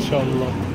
İnşallah.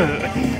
Yeah.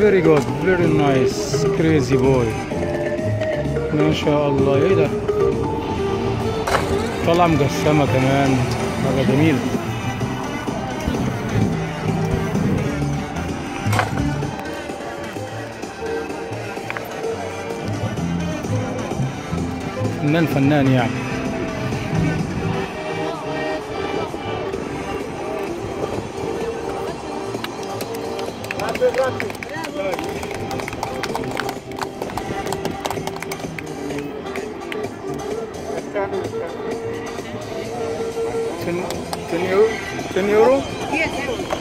very good very nice crazy boy. ما شاء الله إيه ده طلع مجسمة كمان. حاجة جميلة فنان فنان يعني. Can. Yes.